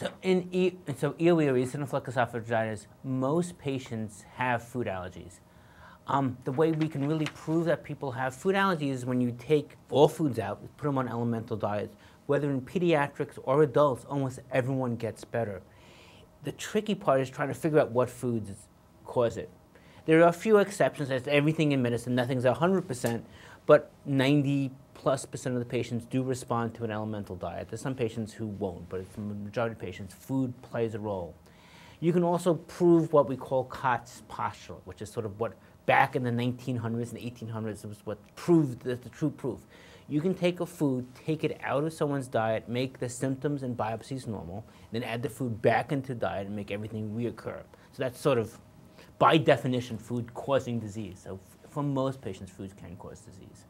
So in so or eosinophilic esophagitis, most patients have food allergies. Um, the way we can really prove that people have food allergies is when you take all foods out, put them on elemental diets. Whether in pediatrics or adults, almost everyone gets better. The tricky part is trying to figure out what foods cause it. There are a few exceptions, as everything in medicine, nothing's 100%, but 90 plus percent of the patients do respond to an elemental diet. There's some patients who won't, but it's the majority of patients, food plays a role. You can also prove what we call Koch's postulate, which is sort of what back in the 1900s and 1800s was what proved the, the true proof. You can take a food, take it out of someone's diet, make the symptoms and biopsies normal, then add the food back into the diet and make everything reoccur. So that's sort of, by definition, food causing disease. So for most patients, foods can cause disease.